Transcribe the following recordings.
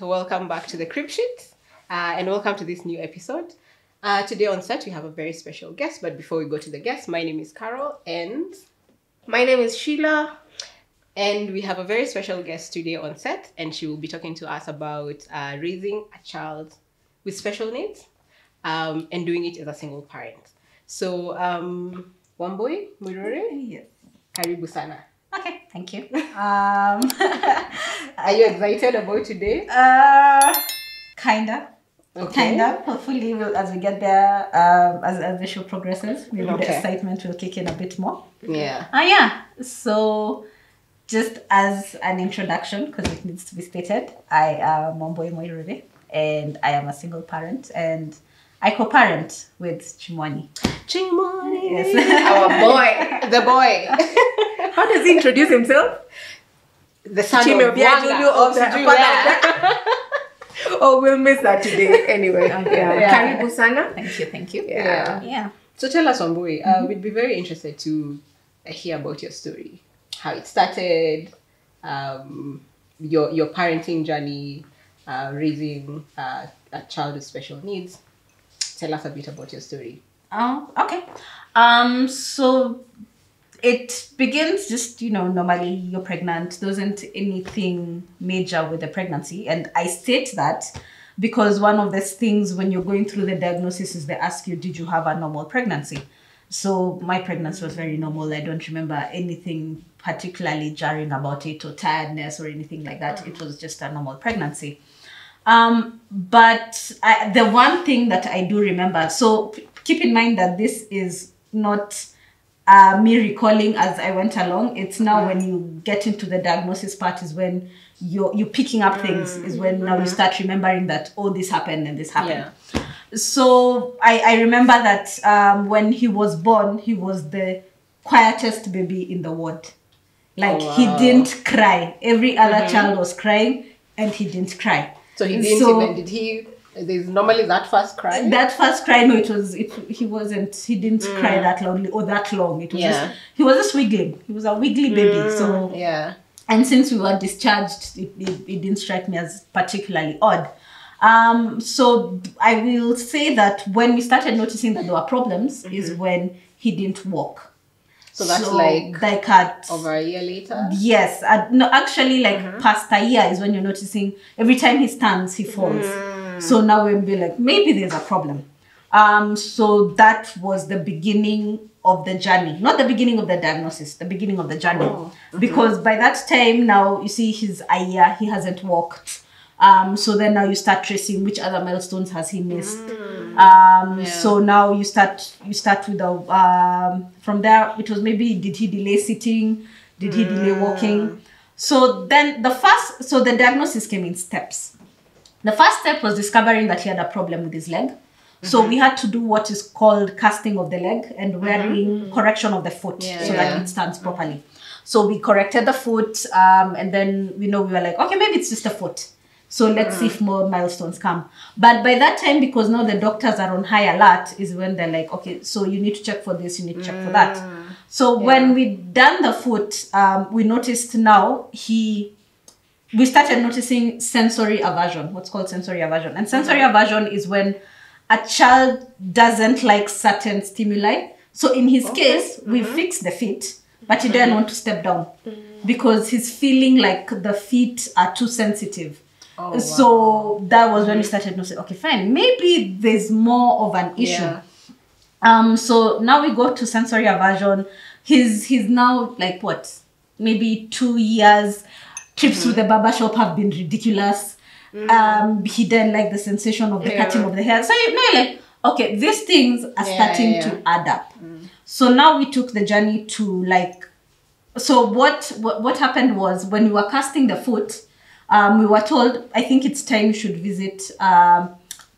welcome back to the Crib Sheet uh, and welcome to this new episode. Uh, today on set, we have a very special guest, but before we go to the guest, my name is Carol and My name is Sheila. and we have a very special guest today on set, and she will be talking to us about uh, raising a child with special needs um, and doing it as a single parent. So, um, Wambui, Muiruri, Yes. karibu sana. Okay, thank you. Um, Are you excited about today? uh, kinda. Okay. Kinda. Hopefully, we'll, as we get there, um, as, as the show progresses, maybe Okay. the excitement will kick in a bit more. Yeah. Ah, yeah. So, just as an introduction, because it needs to be stated, I am Wambui Muiruri, and I am a single parent, and I co-parent with Chimwani. Chimoni. Yes. Our boy. The boy. How does he introduce himself? the son Chime of Wanga of the father. Oh, we'll miss that today. Anyway, yeah. Yeah. Karibu sana. Thank you, thank you. Yeah. Yeah. So tell us, Wambui, uh, we'd be very interested to hear about your story, how it started, um, your your parenting journey, uh, raising uh, a child with special needs. Tell us a bit about your story. Oh, okay. Um, so it begins just, you know, normally you're pregnant. There wasn't anything major with the pregnancy. And I state that because one of the things when you're going through the diagnosis is they ask you, did you have a normal pregnancy? So my pregnancy was very normal. I don't remember anything particularly jarring about it or tiredness or anything like that. It was just a normal pregnancy. Um, but I, the one thing that I do remember, so keep in mind that this is not uh, me recalling as I went along. It's now when you get into the diagnosis part is when you're you're picking up things is when now you start remembering that oh this happened and this happened. So I, I remember that um, when he was born, he was the quietest baby in the ward. Like Oh, he didn't cry. Every other child was crying and he didn't cry. So he didn't So- even did he? There's normally that first cry. That first cry, no, it was it. He wasn't. He didn't mm. cry that loudly or that long. It was Yeah. just he was just wiggling. He was a wiggly baby. Mm, so yeah. and since we were discharged, it, it, it didn't strike me as particularly odd. Um, so I will say that when we started noticing that there were problems mm-hmm. is when he didn't walk. So that's like like at over a year later. Yes, uh, no, actually, like past a year is when you're noticing every time he stands, he falls. So now we'll be like, maybe there's a problem. Um, so that was the beginning of the journey, not the beginning of the diagnosis, the beginning of the journey. Because by that time now, you see, he's a year, he hasn't walked. Um, so then now you start tracing which other milestones has he missed. Um, so now you start you start with the um, from there it was maybe did he delay sitting, did he delay walking? So then the first so the diagnosis came in steps. The first step was discovering that he had a problem with his leg. So we had to do what is called casting of the leg and wearing correction of the foot so Yeah. that it stands properly. So we corrected the foot, um, and then we know we were like, okay, maybe it's just a foot. So let's see if mm. more milestones come. But by that time, because now the doctors are on high alert, is when they're like, okay, so you need to check for this, you need to check for that. Mm. So when we done the foot, um, we noticed now he we started noticing sensory aversion what's called sensory aversion. And sensory mm. aversion is when a child doesn't like certain stimuli. So in his case we mm-hmm. fixed the feet but he didn't mm-hmm. want to step down because he's feeling like the feet are too sensitive Oh, so that was when we started to say, okay fine maybe there's more of an issue. Yeah. um so now we go to sensory aversion he's he's now like what maybe two years trips to the barber shop have been ridiculous. Um he didn't like the sensation of the Yeah. cutting of the hair. So you know like okay these things are Yeah, starting to add up. So now we took the journey to like so what, what what happened was when we were casting the foot um, we were told i think it's time you should visit um,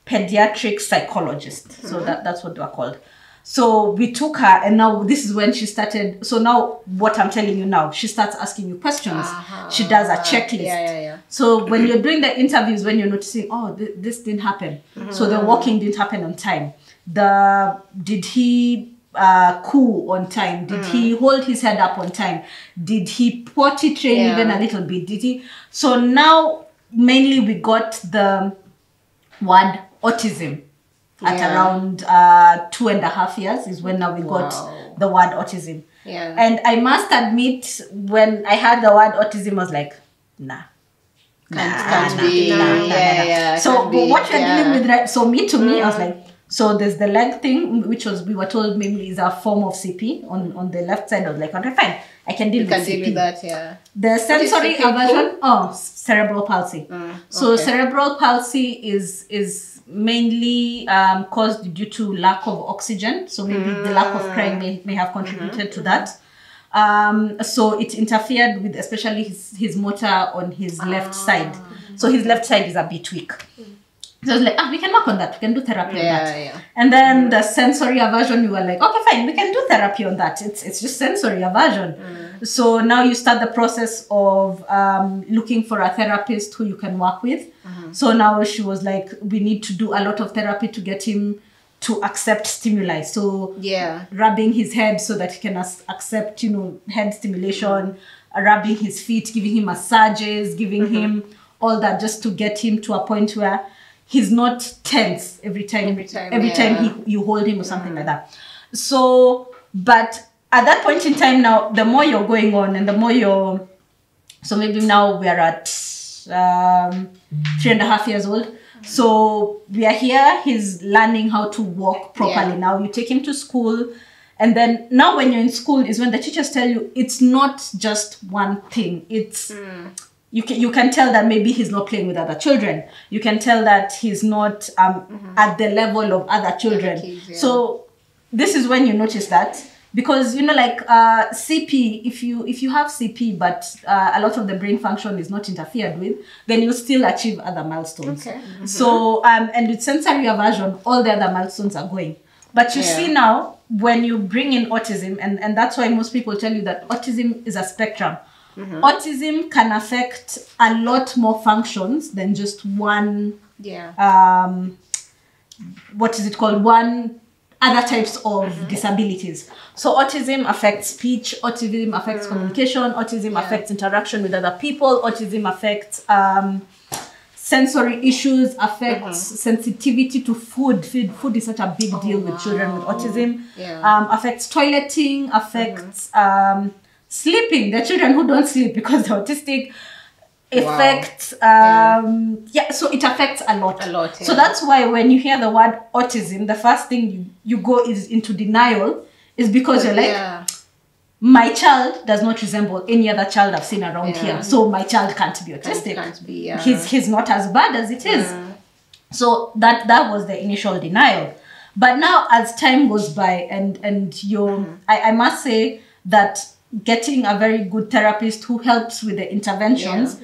pediatric psychologist. So that, that's what they were called. So we took her and now this is when she started so now what i'm telling you now she starts asking you questions. She does a checklist. Yeah, yeah, yeah. so when you're doing the interviews when you're noticing oh th- this didn't happen. So the walking didn't happen on time. The did he uh, cool on time? Did he hold his head up on time? Did he potty train Yeah. even a little bit? Did he? So now mainly we got the word autism at Yeah. around uh, two and a half years is when now we got the word autism. Yeah. And I must admit, when I heard the word autism, I was like, nah. Can't- nah, can't nah, be. nah, nah, nah, Yeah, nah. yeah, So what you're dealing with, right? So me to me, I was like, so there's the leg thing, which was we were told mainly is a form of CP on on the left side. I was like, okay, fine, I can deal you with can CP. deal with that, yeah. The sensory aversion, oh, cerebral palsy. Mm, So okay. cerebral palsy is is mainly um, caused due to lack of oxygen. So maybe the lack of crying may, may have contributed to that. Um, so it interfered with especially his, his motor on his left side. So his left side is a bit weak. So I was like, ah, we can work on that. We can do therapy on that. Yeah, yeah. And then the sensory aversion, we were like, okay, fine, we can do therapy on that. It's it's just sensory aversion. So now you start the process of um, looking for a therapist who you can work with. Hmm. So now she was like, we need to do a lot of therapy to get him to accept stimuli. So Yeah. rubbing his head so that he can as- accept, you know, head stimulation, uh, rubbing his feet, giving him massages, giving him all that just to get him to a point where he's not tense every time Every time, every yeah. time he, you hold him or something like that. So, but at that point in time now, the more you're going on and the more you're, so maybe now we're at um, three and a half years old. So we are here. He's learning how to walk properly Yeah. now. You take him to school, and then now when you're in school is when the teachers tell you it's not just one thing. It's you can you can tell that maybe he's not playing with other children. You can tell that he's not um, at the level of other children. kids, yeah. So this is when you notice that because you know like uh, CP if you if you have CP but uh, a lot of the brain function is not interfered with then you still achieve other milestones. Okay. So um, and with sensory aversion all the other milestones are going. But you Yeah. see now when you bring in autism and and that's why most people tell you that autism is a spectrum. Autism can affect a lot more functions than just one Yeah. um, what is it called? One other types of disabilities. So autism affects speech autism affects communication autism Yeah. affects interaction with other people autism affects um, sensory issues affects sensitivity to food. food food is such a big deal with children with autism. Yeah. um, affects toileting affects um, sleeping the children who don't sleep because they're autistic affects um yeah so it affects a lot A lot, so that's why when you hear the word autism the first thing you, you go is into denial is because you're like yeah. my child does not resemble any other child i've seen around Yeah. here so my child can't be autistic can't be. Yeah. he's he's not as bad as it is so that that was the initial denial but now as time goes by and and you Mm-hmm. I, I must say that getting a very good therapist who helps with the interventions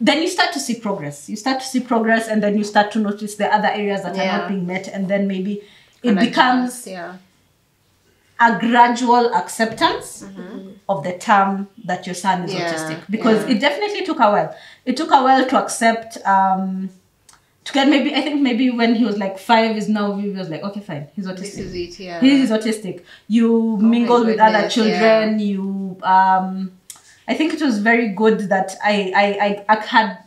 then you start to see progress you start to see progress and then you start to notice the other areas that are not being met and then maybe it And becomes yeah. a gradual acceptance of the term that your son is Mm-hmm. Yeah, autistic because yeah. it definitely took a while it took a while to accept um to get maybe i think maybe when he was like five is now we was like okay fine he's autistic This is it. Yeah. he is autistic you mingle with other children you um i think it was very good that i i i, had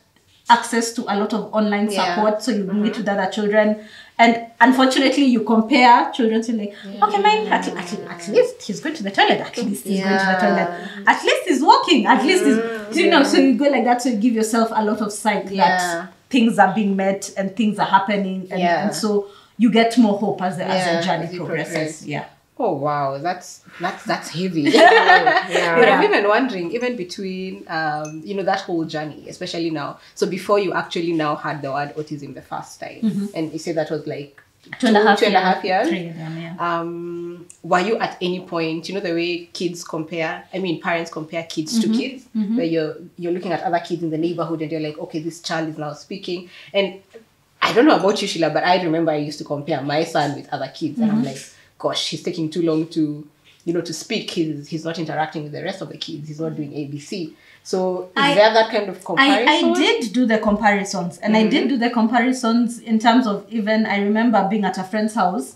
access to a lot of online Yeah. Mm-hmm. support so you meet with other children and unfortunately you compare children to like okay mine at, at, at least he's going to the toilet at least he's going to the toilet at least he's walking at least he's you know so you go like that to give yourself a lot of sight Yeah. that things are being met and things are happening and, Yeah. and so you get more hope as the, Yeah, as the journey you progresses progress. yeah Oh wow, that's that's that's heavy. Yeah. But I'm Yeah. even wondering, even between um, you know, that whole journey, especially now. So before you actually now had the word autism the first time, and you said that was like Mm-hmm. Two and a half two and year- half years. three, yeah, yeah. Um, were you at any point, you know, the way kids compare? I mean, parents compare kids Mm-hmm. to kids. Where you're you're looking at other kids in the neighborhood, and you're like, okay, this child is now speaking, and I don't know about you, Sheila, but I remember I used to compare my son with other kids, and I'm Mm-hmm. like, gosh, he's taking too long to, you know, to speak. He's he's not interacting with the rest of the kids. He's not doing ABC. So is I- there that kind of comparison? I, I did do the comparisons and I did mm-hmm. do the comparisons in terms of even I remember being at a friend's house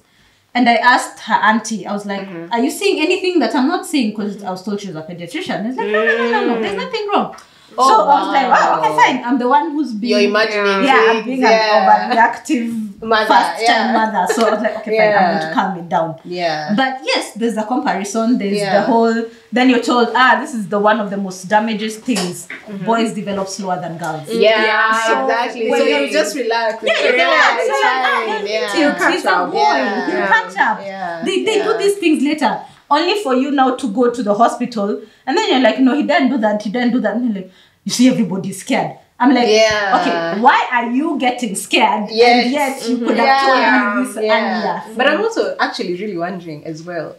and I asked her auntie, I was like, mm-hmm. Are you seeing anything that I'm not seeing? Because I was told she was a pediatrician. It's like, no, no, no, no, no, there's mm. nothing wrong. Oh, so I was like, wow, okay, fine. I'm the one who's being You're imagining yeah, I'm things, being yeah. an overreactive Mother, first time yeah. mother. So I was like, okay, fine, I'm going to calm it down. Yeah. But yes, there's a comparison. There's Yeah. the whole. Then you're told, ah, this is the one of the most damaging things. Boys develop slower than girls. Yeah, Yeah, so exactly. when So you you just relax. Yeah, yeah, relax. it's So like, ah, fine. he'll Yeah. meet you. catch He's a up. boy. Yeah. He'll Yeah. catch up. Yeah. They, they do Yeah. these things later. Only for you now to go to the hospital. And then you're like, no, he didn't do that. He didn't do that. And you're like, you see, everybody scared. I'm like, Yeah. okay, why are you getting scared? Yes. And yet you could Yeah. have told me this Yeah. earlier. But I'm also actually really wondering as well,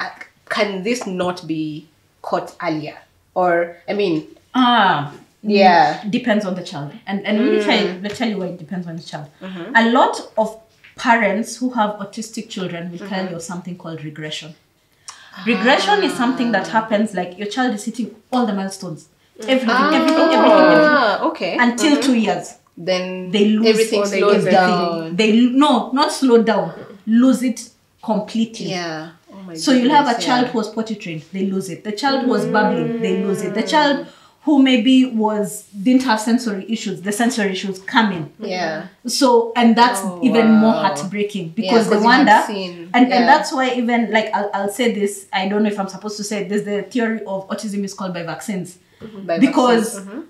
uh, can this not be caught earlier? Or, I mean, Ah, yeah. depends on the child. And and let me tell you, let me tell you why it depends on the child. Mm-hmm. A lot of parents who have autistic children will tell Mm-hmm. you of something called regression. Regression is something that happens like your child is hitting all the milestones. Everything, everything, everything, everything. Ah, okay. Until two years. then They lose everything they slows down. They no, not slow down. Lose it completely. Yeah. Oh my So you'll have a child yeah. Mm. who was potty trained, they lose it. The child who was babbling, they lose it. The child who maybe was didn't have sensory issues, the sensory issues come in. Yeah. So and that's Oh, even more wow. heartbreaking because 'cause the you wonder seen- and, yeah. and that's why even like I'll, I'll say this, I don't know if I'm supposed to say it, there's the theory of autism is called by vaccines. Mm-hmm. By Because. Mhm.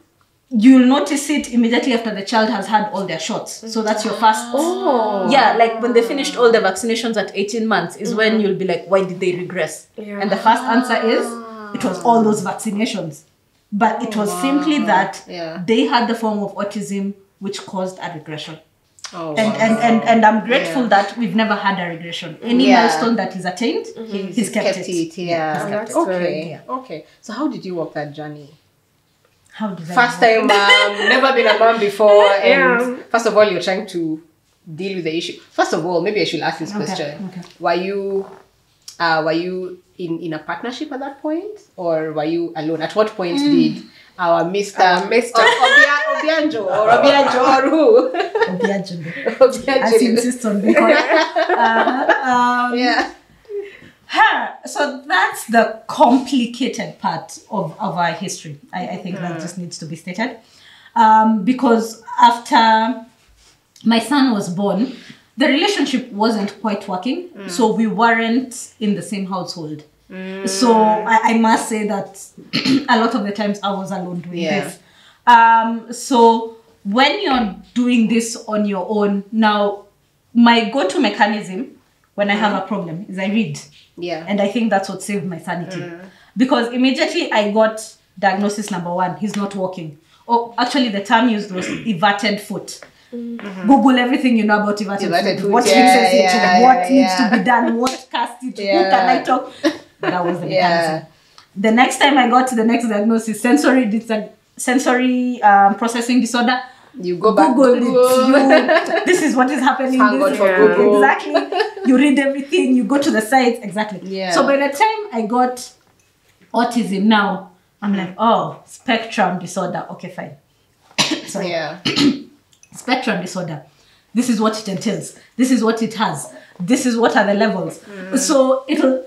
You'll notice it immediately after the child has had all their shots. So that's your first Oh. yeah, like when they finished all the vaccinations at 18 months is when mm-hmm. you'll be like, why did they regress? Yeah. And the first answer is ah. it was all those vaccinations. But it was simply that Yeah. they had the form of autism which caused a regression. Oh, And, wow. and, and, and I'm grateful Yeah. that we've never had a regression. Any Yeah. milestone that is attained, mm-hmm. he's, kept, it. Yeah. Oh, that's okay. Okay. So how did you walk that journey? How did First time mom, never been a mom before, and Yeah. first of all, you're trying to deal with the issue. First of all, maybe I should ask this Okay, question: okay. Were you, uh, were you in in a partnership at that point, or were you alone? At what point Mm. did our Mister Our Mr. Obia- Obianjo or Obianjo or who? Obiajude. As he Obianjo. insists on being. Uh-huh. Um, Yeah. Her. So that's the complicated part of, of our history. I, I think that just needs to be stated. Um, because after my son was born, the relationship wasn't quite working. So we weren't in the same household. So I, I must say that a lot of the times I was alone doing Yeah. this. Um, so when you're doing this on your own, now my go-to mechanism when I have a problem is I read. Yeah. And I think that's what saved my sanity. Because immediately I got diagnosis number one, he's not walking. Or actually, the term used was everted foot. Google everything you know about everted, Everted foot. foot, What yeah, fixes it? yeah, what yeah, needs yeah. to be done? What cast it? Who can I talk? That was the Yeah. mechanism. The next time I got to the next diagnosis, sensory dis- sensory um, processing disorder. You go back. Google it. Google. You, this is what is happening. Thank This God is- for Google. Exactly. You read everything. You go to the sites. Exactly. Yeah. So by the time I got autism, now I'm like, oh, spectrum disorder. Okay, fine. Sorry Yeah. spectrum disorder. This is what it entails. This is what it has. This is what are the levels. Mm. So it'll.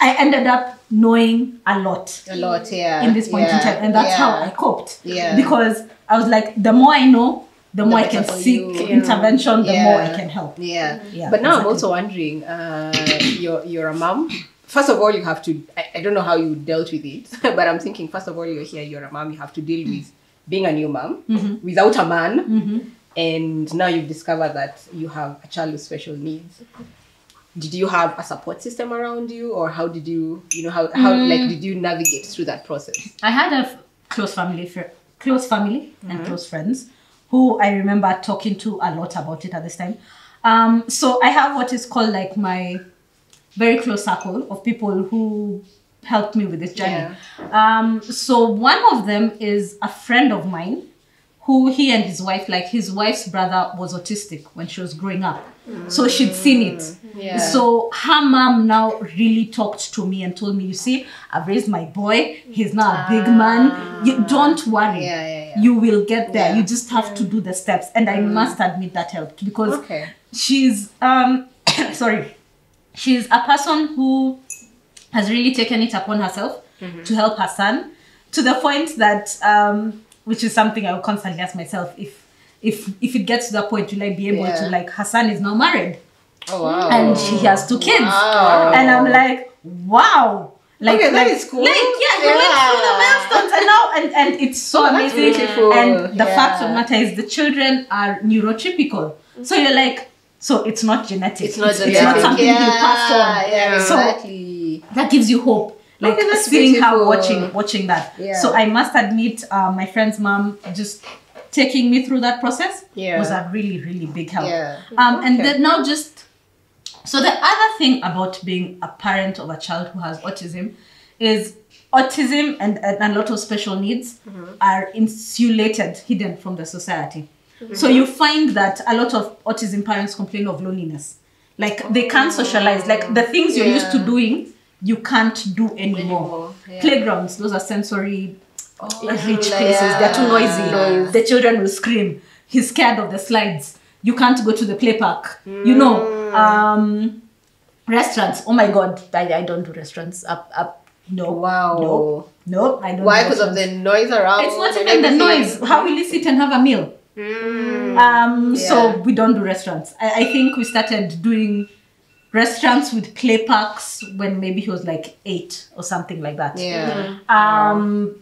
I ended up knowing a lot A lot. Yeah. in this point in time, and that's how. I coped. Yeah. Because I was like, the more I know, the more I can seek you. Intervention, the Yeah. more I can help. Yeah. Yeah, but now I'm also wondering, uh, you're you're a mom. First of all, you have to. I, I don't know how you dealt with it, but I'm thinking first of all, you're here. You're a mom. You have to deal with being a new mom Mm-hmm. without a man, and now you've discovered that you have a child with special needs. Did you have a support system around you, or how did you, you know, how how Mm. like did you navigate through that process? I had a f- close family, close family Mm-hmm. and close friends who I remember talking to a lot about it at this time. Um, so I have what is called like my very close circle of people who helped me with this journey. Um, so one of them is a friend of mine who he and his wife, like his wife's brother was autistic when she was growing up. So she'd seen it. Yeah. So her mom now really talked to me and told me, you see, I've raised my boy. He's now a big man. You don't worry. Yeah, yeah. You will get there. You just have to do the steps. And I must admit that helped because Okay. she's um sorry. She's a person who has really taken it upon herself to help her son to the point that um, which is something I will constantly ask myself if if if it gets to that point, will I be able Yeah. to like Hassan is now married Oh wow. and he has two kids, Wow. and I'm like, wow. Like, Okay, that like, is cool. Like, yeah, he went through the milestones, and now, and, and it's so Oh, amazing. beautiful. And the Yeah. fact of the matter is, the children are neurotypical. So you're like, so it's not genetic. it's not it's, genetic. not something yeah, you pass on. Yeah, So- exactly. That gives you hope. Like Okay, seeing her watching watching that. Yeah. So I must admit, uh, my friend's mom just taking me through that process Yeah. was a really really big help. yeah. Um, and Okay. then now just so the other thing about being a parent of a child who has autism is autism and, and a lot of special needs are insulated, hidden from the society. So you find that a lot of autism parents complain of loneliness. Like they can't socialize. Like the things you're used to doing, you can't do anymore. Anymore, yeah. Playgrounds, those are sensory Oh, rich yeah. places. They're too noisy. The children will scream. He's scared of the slides. You can't go to the play park. You know, Mm. um, restaurants. Oh my God, I, I don't do restaurants. Up, up. No. Wow. No. No, I don't. Why? Because of the noise around. It's not even the noise. How will you sit and have a meal? Mm. Um, Yeah. so we don't do restaurants. I, I think we started doing restaurants with play parks when maybe he was like eight or something like that. Yeah. Um,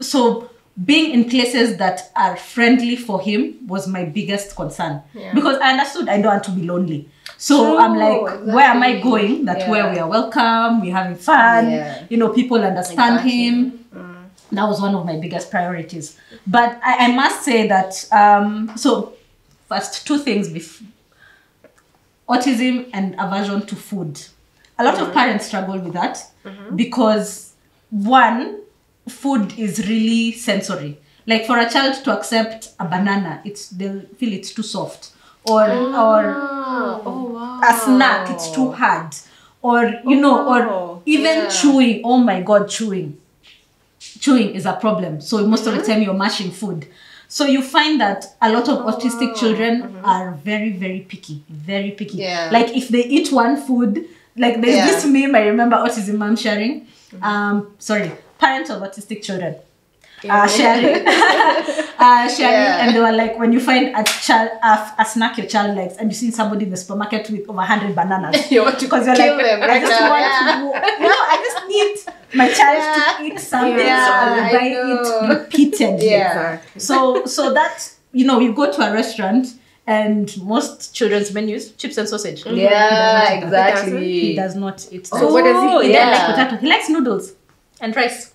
so being in places that are friendly for him was my biggest concern Yeah. because I understood I don't want to be lonely. So True, I'm like, where am I going? That Yeah. where we are welcome, we're having fun. Yeah. You know, people understand Exactly. him. That was one of my biggest priorities. But I, I must say that um, so first two things bef- autism and aversion to food. A lot of mm. parents struggle with that mm-hmm. because one, food is really sensory. Like for a child to accept a banana, it's they'll feel it's too soft. Or ah. or Oh wow. a snack, it's too hard. Or you know, oh, or Oh, even yeah. chewing. Oh my god, chewing. Chewing is a problem. So most of the mm-hmm. time you're mashing food. So you find that a lot of autistic children are very, very picky. Very picky. Yeah. Like if they eat one food, like there's Yeah. this meme I remember autism mom sharing. Um, sorry, parents of autistic children. Uh, sharing, uh, sharing, Yeah. and they were like, when you find a child, a, a snack your child likes, and you see somebody in the supermarket with over hundred bananas, You want to because you're like, them I just now, want yeah. to, know, I just need my child Yeah. to eat something, Yeah, so I I will buy it repeatedly. Yeah. Exactly. So, so that you know, you go to a restaurant and most children's menus chips and sausage. Yeah, He does not eat that. exactly. He does not eat. So that. what does he Oh, He eat? yeah. like potato. He likes noodles and rice.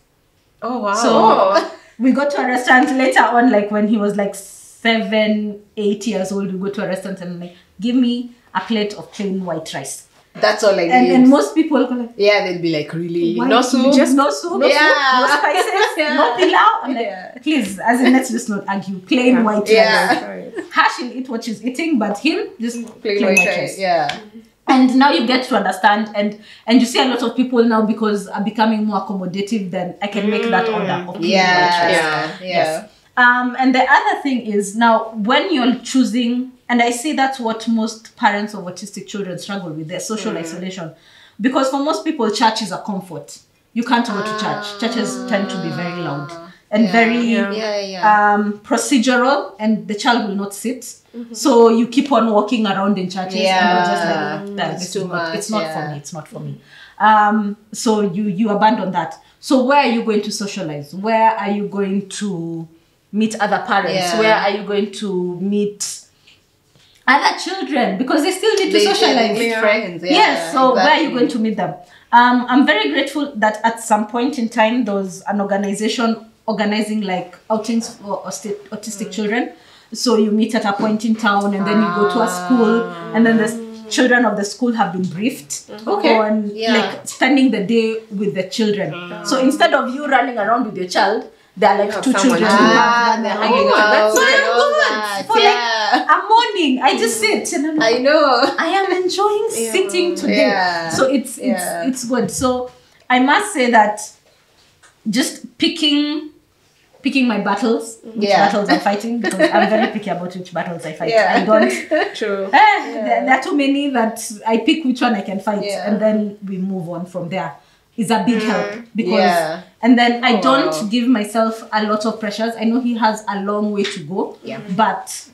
Oh wow. So we go to a restaurant later on, like when he was like seven, eight years old. We go to a restaurant and I'm like, give me a plate of plain white rice. that's all I need. And and most people go like, yeah, they'll be like, really? why no you soup? Just no soup, no Yeah. soup, no spices, Yeah. no pilau. I'm like, Yeah. please, as in let's just not argue. Plain Yeah. white Yeah. rice. Sorry. Her she'll eat what she's eating, but him just Plain white rice. Yeah. And now you get to understand and and you see a lot of people now because are becoming more accommodative then i can make that order of plain white rice. Yeah. Yeah. Yes. Um, and the other thing is now when you're choosing, and I see that's what most parents of autistic children struggle with their social Mm. isolation. Because for most people, church is a comfort. You can't go to church. Churches tend to be very loud and Yeah. very Yeah, yeah. um, procedural, and the child will not sit. So you keep on walking around in churches, and you're just Yeah. like, "Nah, It's too is not, much, it's not yeah. for me. It's not for me. Um, so you you abandon that. So where are you going to socialize? Where are you going to meet other parents? Yeah. Where are you going to meet other children? Because they still need to They, socialize. they make friends. Yeah, yes. So where are you going to meet them? Um, I'm very grateful that at some point in time there was an organization organizing like outings for autistic children. So you meet at a point in town, and then you go to a school, and then the children of the school have been briefed Okay. on Yeah. like spending the day with the children. So instead of you running around with your child, there are like two children. to- who have Ah, they're hanging Oh, out so all good. For Yeah. like a morning, I just sit and I'm like, I know. I am enjoying sitting today. Yeah. So it's it's Yeah. it's good. So I must say that just picking picking my battles, which Yeah. battles I'm fighting, because I'm very picky about which battles I fight. Yeah. I don't True. Eh, there, there are too many that I pick which one I can fight Yeah. and then we move on from there. Is a big help because Yeah. And then I Oh, don't wow. give myself a lot of pressures. I know he has a long way to go. Yeah. But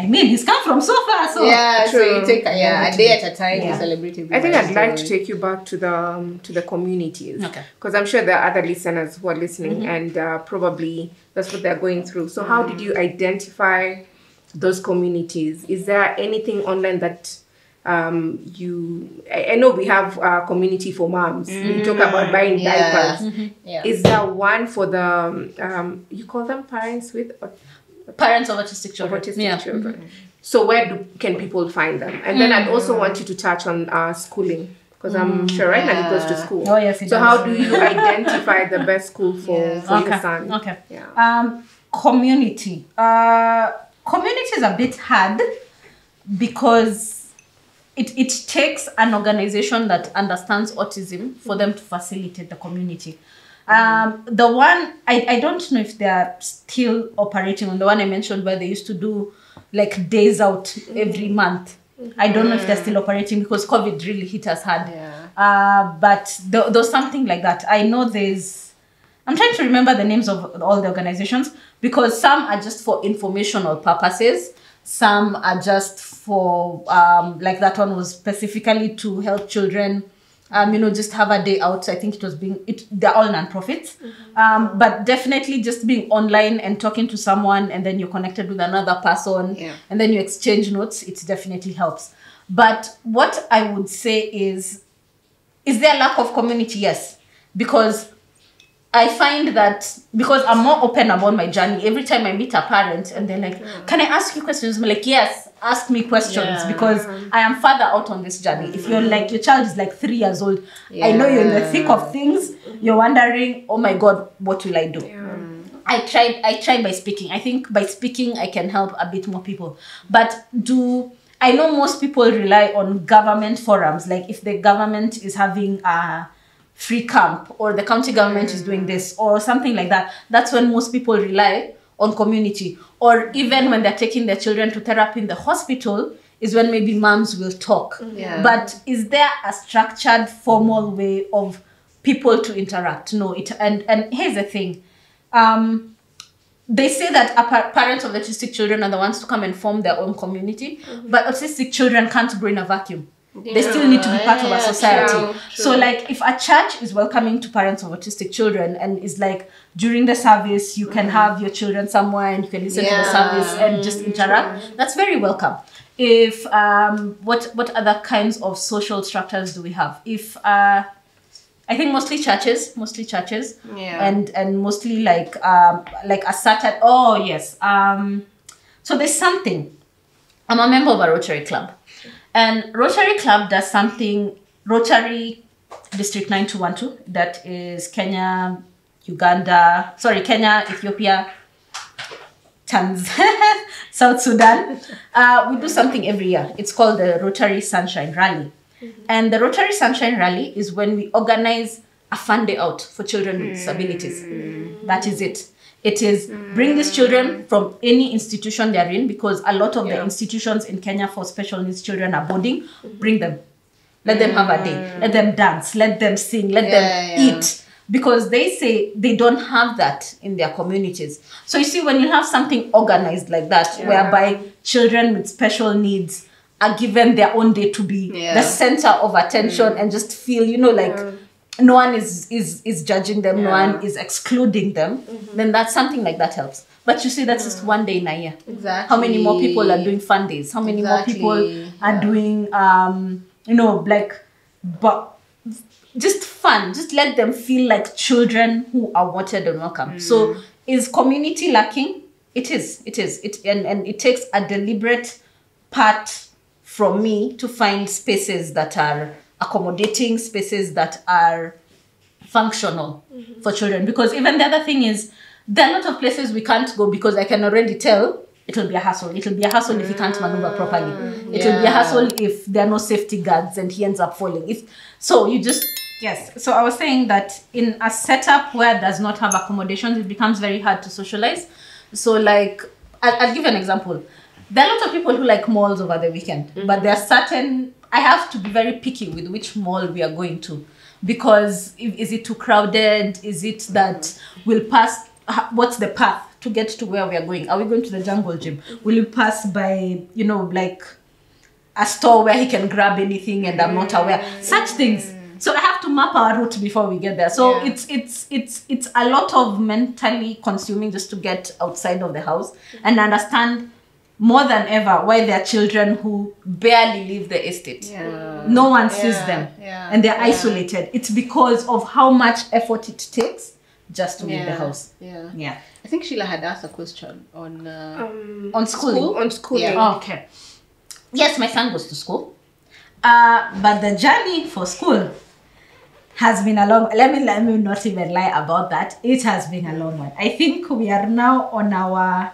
I mean, he's come from so far. So yeah, so you take a, yeah, a day at a time Yeah. to celebrate it. I think I'd like to take you back to the um, to the communities. Okay. Because I'm sure there are other listeners who are listening, and uh, probably that's what they're going through. So, how did you identify those communities? Is there anything online that um, you? I, I know we have a community for moms. We talk about buying Yeah. diapers. Yeah. Is there one for the um, you call them parents with au- parents of autistic children. autistic yeah. children? So where do, can people find them? And then I'd also want you to touch on uh, schooling because I'm sure right now he goes to school. Oh, yes, So does. how do you identify the best school for, Yeah. for Okay. your son? Okay. Yeah. Um, community. Uh, community is a bit hard because it, it takes an organization that understands autism for them to facilitate the community. Um, the one I, I don't know if they are still operating on the one I mentioned where they used to do like days out every month. I don't know if they're still operating because COVID really hit us hard. Yeah. Uh, but there, there's something like that. I know there's I'm trying to remember the names of all the organizations because some are just for informational purposes, some are just for um, like that one was specifically to help children. Um, you know, just have a day out. I think it was being it. They're all non-profits, um, but definitely just being online and talking to someone, and then you're connected with another person, Yeah. and then you exchange notes. It definitely helps. But what I would say is is there a lack of community yes because i find that because i'm more open about my journey every time i meet a parent and they're like can i ask you questions i'm like yes ask me questions Yeah. because mm-hmm. i am further out on this journey if you're like your child is like three years old i know you're in the thick of things you're wondering oh my god what will i do I tried I tried by speaking. I think by speaking I can help a bit more people. But do I know most people rely on government forums like if the government is having a free camp or the county government is doing this or something like that. That's when most people rely on community or even when they're taking their children to therapy in the hospital is when maybe moms will talk. Yeah. But is there a structured formal way of people to interact? No, it and and here's the thing um, they say that parents of autistic children are the ones to come and form their own community, but autistic children can't grow in a vacuum. They still need to be part of a society. true, So, like, if a church is welcoming to parents of autistic children and is like during the service, you can have your children somewhere and you can listen to the service and just interact. That's very welcome. If um, what what other kinds of social structures do we have? If uh, I think mostly churches, mostly churches, Yeah. and and mostly like um like a certain oh yes um so there's something i'm a member of a rotary club and rotary club does something rotary district 9212 that is kenya uganda sorry kenya ethiopia Tanzania, South Sudan. Uh, we do something every year. It's called the Rotary Sunshine Rally. And the Rotary Sunshine Rally is when we organize a fun day out for children with disabilities. That is it. It is bring these children mm. from any institution they're in because a lot of the institutions in Kenya for special needs children are boarding. Bring them. Let them have a day. Let them dance. Let them sing. Let Yeah, them yeah. eat because they say they don't have that in their communities. So you see, when you have something organized like that, Yeah. whereby children with special needs are given their own day to be Yeah. the center of attention mm. and just feel, you know, like no one is is is judging them, no one is excluding them, then that's something like that helps. But you see, that's just one day in a year. Exactly. How many more people are doing fun days? How many more people are Yeah. doing um you know like but just fun just let them feel like children who are wanted and welcome so is community lacking it is it is it and, and it takes a deliberate part from me to find spaces that are accommodating spaces that are functional for children. Because even the other thing is there are a lot of places we can't go because i can already tell it'll be a hassle. It'll be a hassle if he can't maneuver mm. properly. It'll be a hassle if there are no safety guards and he ends up falling. If so you just yes. So i was saying that in a setup where does not have accommodations it becomes very hard to socialize. So like i'll, I'll give you an example. There are a lot of people who like malls over the weekend but there are certain i have to be very picky with which mall we are going to because if, is it too crowded? Is it that we'll pass? What's the path to get to where we are going? Are we going to the jungle gym? Will we pass by, you know, like a store where he can grab anything and I'm not aware? Such things. Mm. So I have to map our route before we get there. So Yeah. it's it's it's it's a lot of mentally consuming just to get outside of the house and understand more than ever why there are children who barely leave the estate. Yeah. No one sees Yeah, them yeah, and they're yeah. isolated. It's because of how much effort it takes just to leave the house. Yeah. Yeah. I think Sheila had asked a question on. Uh, Um, On schooling. on schooling. Yeah. Oh, okay. Yes, my son goes to school. Uh, but the journey for school has been a long let me let me not even lie about that. It has been a long one. I think we are now on our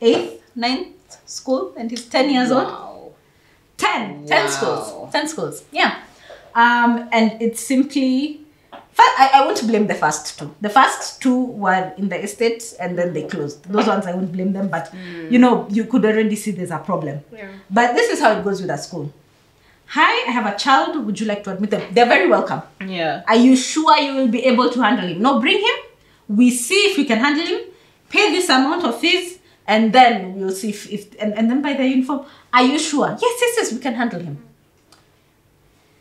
eighth, ninth school, and he's 10 years old. wow. 10 10 Wow. schools 10 schools yeah um and it's simply I, I won't blame the first two the first two were in the estate and then they closed those ones i won't blame them but you know you could already see there's a problem Yeah. but this is how it goes with a school hi i have a child would you like to admit them they're very welcome Yeah. are you sure you will be able to handle him? No, bring him. We see if we can handle him. Pay this amount of fees, and then we'll see if, if and, and then by the uniform. Are you sure? Yes, yes, yes, we can handle him.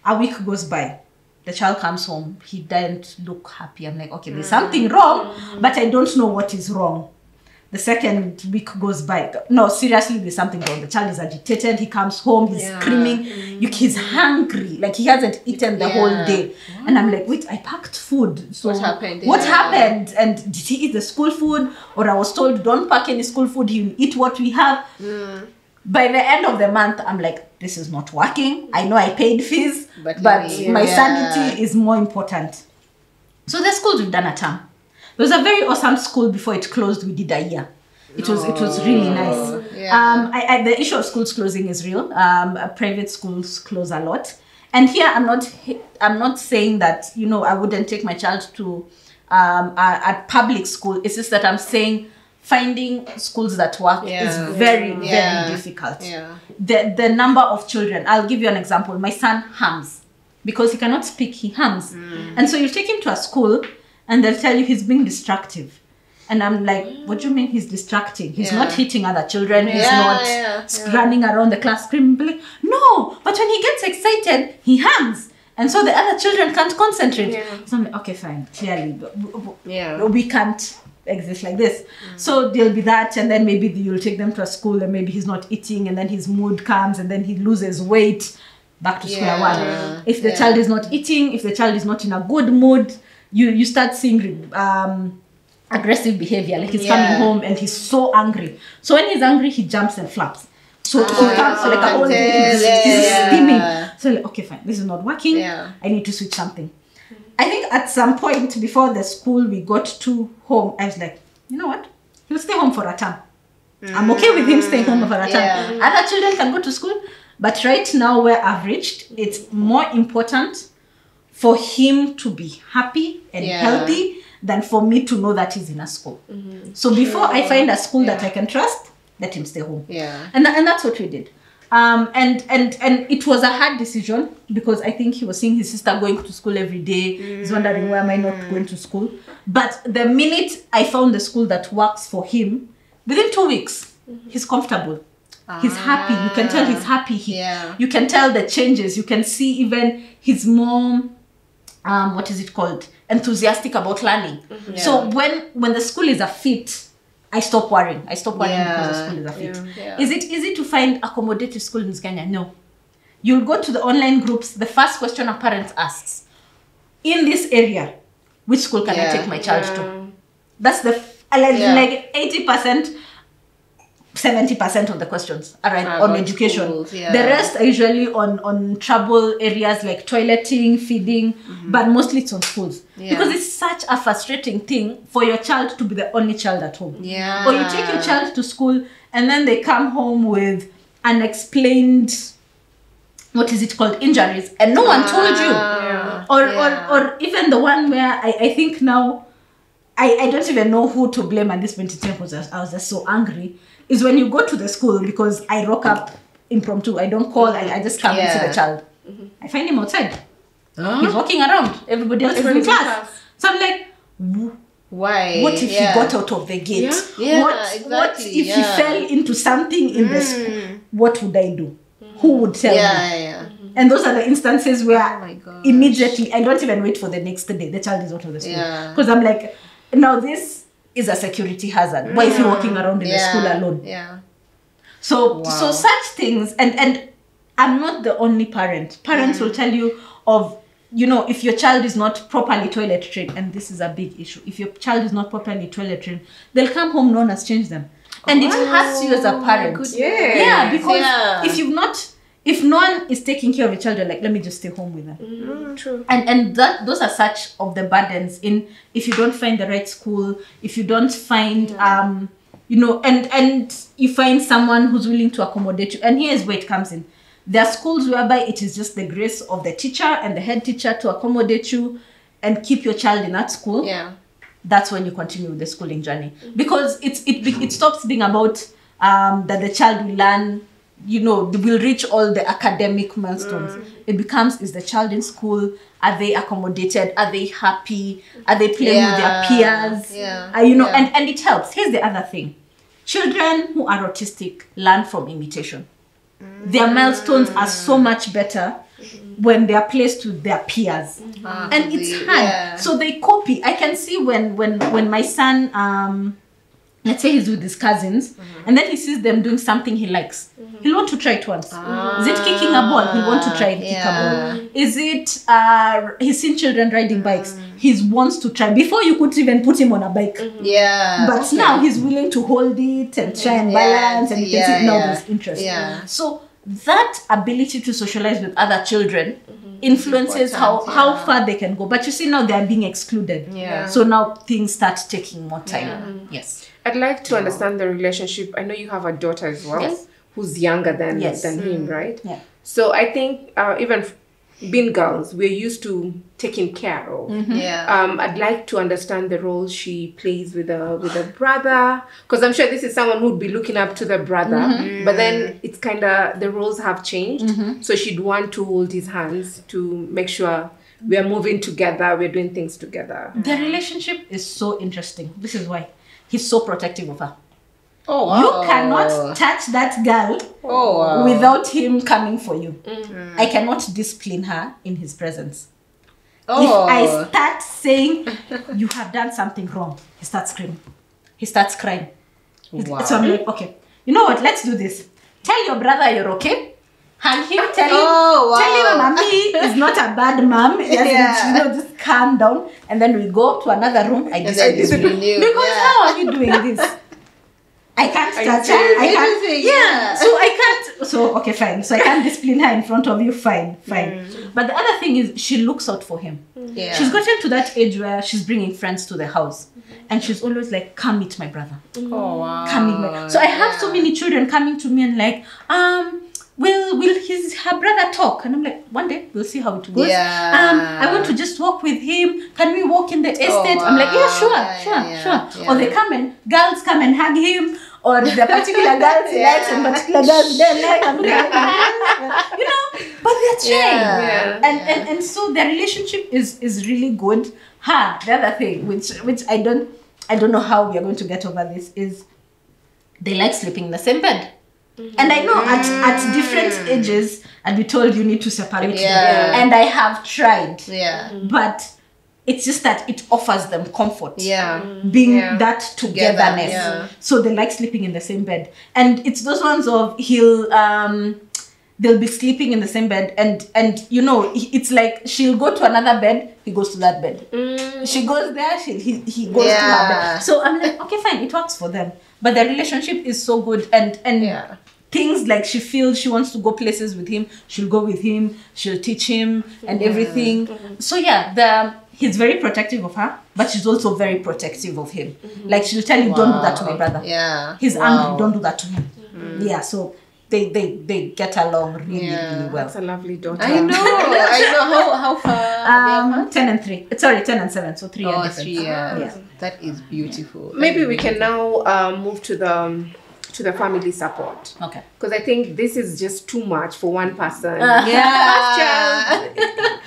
A week goes by. The child comes home. He doesn't look happy. I'm like, okay, there's mm. something wrong, but I don't know what is wrong. The second week goes by. No, seriously, there's something wrong. The child is agitated. He comes home. He's Yeah. screaming. Mm. You, he's hungry. Like he hasn't eaten the whole Yeah. day. And I'm like, wait, I packed food. So What happened? What Yeah. happened? And did he eat the school food? Or I was told, don't pack any school food. He'll eat what we have. Mm. By the end of the month, I'm like, this is not working. I know I paid fees, But but, my sanity is more important. So the schools we've done a term. There was a very awesome school before it closed. We did a year. It was it was really nice. yeah. Um, I, I, the issue of schools closing is real. Um, uh, private schools close a lot, and here I'm not I'm not saying that you know I wouldn't take my child to um, a, a public school. It's just that I'm saying finding schools that work Yeah. is very Yeah. very difficult Yeah. the the number of children i'll give you an example my son hums because he cannot speak he hums Mm. and so you take him to a school and they'll tell you he's being destructive. And i'm like what do you mean he's distracting he's Yeah. not hitting other children. He's Yeah, not yeah, running around the class screaming. No but when he gets excited he hums. And so the other children can't concentrate. So i'm like okay fine clearly. But w- w- Yeah. we can't exist like this. Mm. So there'll be that, and then maybe you'll take them to a school, and maybe he's not eating, and then his mood comes, and then he loses weight. Back to square one. If the child is not eating, if the child is not in a good mood, you you start seeing um, aggressive behavior. Like he's Yeah. coming home and he's so angry. So when he's angry, he jumps and flaps. So he Ah, comes for like a whole day. He's, yeah, he's yeah. steaming. So like, okay, fine, this is not working. Yeah. I need to switch something. I think at some point before the school we got to home, I was like, you know what? He'll stay home for a term. I'm okay with him staying home for a term. Yeah. Other children can go to school, but right now where I've reached, it's more important for him to be happy and Yeah. healthy than for me to know that he's in a school. Mm-hmm. So before I find a school that I can trust, let him stay home Yeah. and, and that's what we did um, and and and it was a hard decision because I think he was seeing his sister going to school every day. He's wondering why am I not mm. going to school? But the minute I found the school that works for him, within two weeks, mm-hmm. he's comfortable. He's happy. You can tell he's ah. happy. He, Yeah. You can tell the changes. You can see even his mom. Um, what is it called? Enthusiastic about learning. So Yeah. when when the school is a fit, I stop worrying. I stop worrying because the school is a fit. Yeah. Yeah. Is it easy to find accommodative school in Kenya? No. You'll go to the online groups. The first question a parent asks, in this area, which school can I take my child to? That's the like Yeah. like eighty percent. 70% of the questions are right on education. schools, yeah. The rest are usually on, on trouble areas like toileting, feeding, but mostly it's on schools. Mm-hmm. Yeah. Because it's such a frustrating thing for your child to be the only child at home. Yeah. Or you take your child to school and then they come home with unexplained what is it called injuries and no one told you Ah, or, yeah. or or even the one where I, I think now I, I don't even know who to blame at this point in time because I was just so angry is when you go to the school because I rock up impromptu I don't call I, I just come and see the child I find him outside He's walking around. Everybody else is in class. class. So I'm like, Why? what if yeah. he got out of the gate? Yeah. Yeah, what, what if yeah. he fell into something in the school? Mm. What would I do? Who would tell me? Yeah, yeah, yeah. And those are the instances where Oh immediately I don't even wait for the next day. The child is out of the school Yeah. because I'm like, now this is a security hazard. Why is he walking mm, around in the school alone? Yeah. So Wow. so such things and and I'm not the only parent. Parents will mm. tell you of you know if your child is not properly toilet trained and this is a big issue. If your child is not properly toilet trained, they'll come home no one has changed them. And it hurts you as a oh, parent. Yeah. Yeah, because Yeah. if you've not if no one is taking care of your child, you're like, let me just stay home with them Mm, true. and and that those are such of the burdens in if you don't find the right school if you don't find um you know and and you find someone who's willing to accommodate you. And here's where it comes in. There are schools whereby it is just the grace of the teacher and the head teacher to accommodate you and keep your child in that school. Yeah. that's when you continue with the schooling journey. Because it's it it stops being about um, that the child will learn you know they will reach all the academic milestones. It becomes is the child in school? Are they accommodated? Are they happy? Are they playing with their peers? Yeah, Uh, you know yeah. and and it helps. Here's the other thing. Children who are autistic learn from imitation. Their milestones are so much better when they are placed with their peers. Ah, and it's hard. Yeah. so they copy. I can see when when when my son um let's say he's with his cousins Mm-hmm. and then he sees them doing something he likes. He'll want to try it once. Is it kicking a ball? He'll want to try and kick a ball. is it uh he's seen children riding bikes. Mm. he wants to try before you could even put him on a bike. Yeah. but now he's willing to hold it and try and Yeah, balance and you can yeah, see now yeah. there's interest Yeah. so that ability to socialize with other children influences how Important, how far they can go. But you see now they are being excluded. Yeah. so now things start taking more time. Yeah. yes I'd like to understand the relationship. I know you have a daughter as well, Yes. who's younger than Yes. than him, right? yeah So I think uh, even being girls, we're used to taking care of. Yeah. Um, I'd like to understand the role she plays with a with a brother, because I'm sure this is someone who'd be looking up to the brother. But then it's kind of the roles have changed, so she'd want to hold his hands to make sure we are moving together, we're doing things together. the relationship is so interesting this is why he's so protective of her oh, wow. you cannot touch that girl Oh, wow. without him coming for you mm. Mm. i cannot discipline her in his presence Oh. If I start saying you have done something wrong, he starts screaming. He starts crying. Wow. So I'm like, okay, you know what? Let's do this. Tell your brother you're okay. Hug him. Tell him. Oh, wow. Tell him mommy is not a bad mom. Just, Yeah. you know, just calm down. And then we go to another room. I And just then discipline you, because yeah. how are you doing this? I can't Are touch her. I can't. Yeah. yeah. So I can't. So okay, fine. So I can't discipline her in front of you. Fine, fine. Mm. But the other thing is, she looks out for him. Mm. Yeah. She's gotten to that age where she's bringing friends to the house, mm-hmm. and she's always like, "Come meet my brother. Mm. Oh, wow. Come meet my." So I have so many children coming to me and like, um. Will will his her brother talk? And I'm like, one day we'll see how it goes. Yeah. Um, I want to just walk with him. Can we walk in the estate? I'm like, yeah, sure, sure, yeah, sure. yeah. Or they come and girls come and hug him, or the particular girls he Yeah. likes and particular girls they like. I'm like, you know, but they're trying. Yeah. Yeah. And, and and so their relationship is is really good. Ha, the other thing, which which I don't I don't know how we are going to get over this is they like sleeping in the same bed. Mm-hmm. And I know at, at different mm. ages I'd be told you need to separate Yeah. them. And I have tried. Yeah. Mm-hmm. But it's just that it offers them comfort Yeah. Mm-hmm. being Yeah. that togetherness. yeah. So they like sleeping in the same bed. And it's those ones of he'll um they'll be sleeping in the same bed and and you know it's like she'll go to another bed, he goes to that bed. Mm. She goes there, she he, he goes to her bed. So I'm like, okay, fine, it works for them. But the relationship is so good and and Yeah. Things like she feels she wants to go places with him, she'll go with him, she'll teach him and everything. So yeah, the he's very protective of her, but she's also very protective of him. Like she'll tell you, don't do that to my brother. Yeah. He's Wow. angry, don't do that to him. Yeah, so they they they get along really, Yeah. really well. That's a lovely daughter. I know. I know. How how far? Um, ten and three. Sorry, ten and seven. So three years Oh, difference. three years. Yeah. That is beautiful. Maybe is we can now um, move to the um, to the family support. Okay. Because I think this is just too much for one person. Yeah.